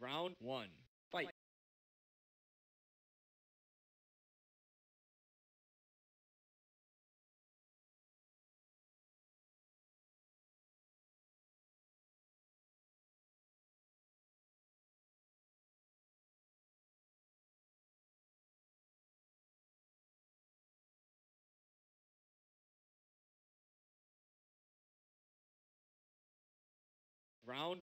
Round one. Fight. Round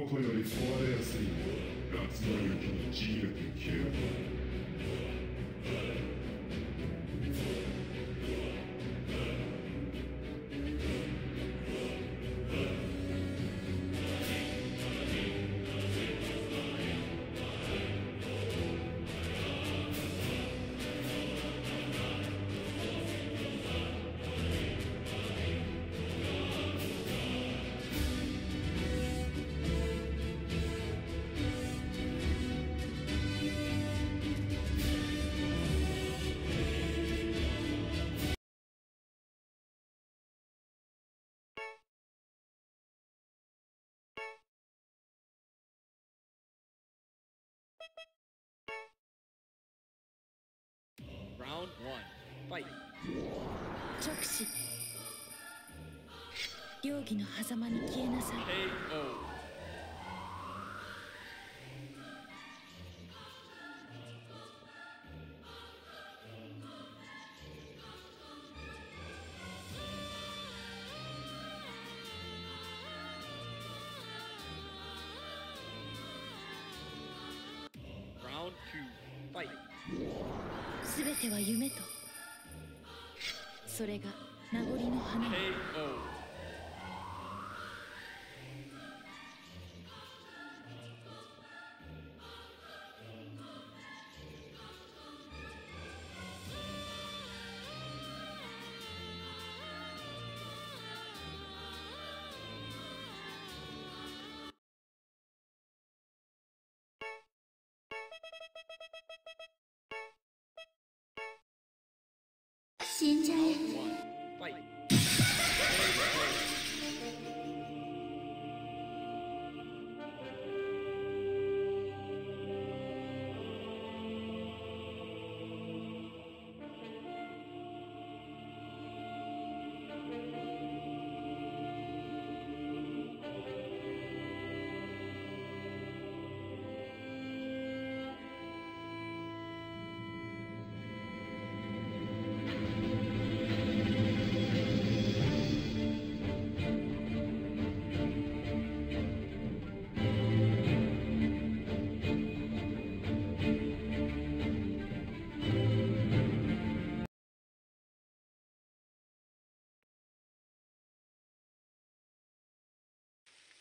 元より壊れやすい夏の雪にちぎれて消える」Round one. Fight. 直視両義の狭間に消えなさい KO. ラウンド2 Fight. すべては夢と。それが名残の花。 진짜 예.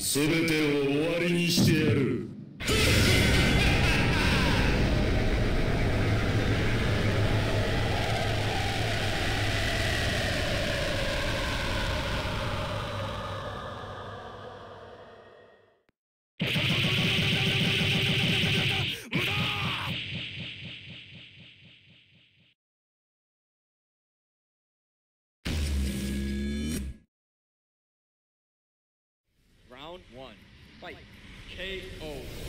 全てを終わりにしてやる。Fight. KO.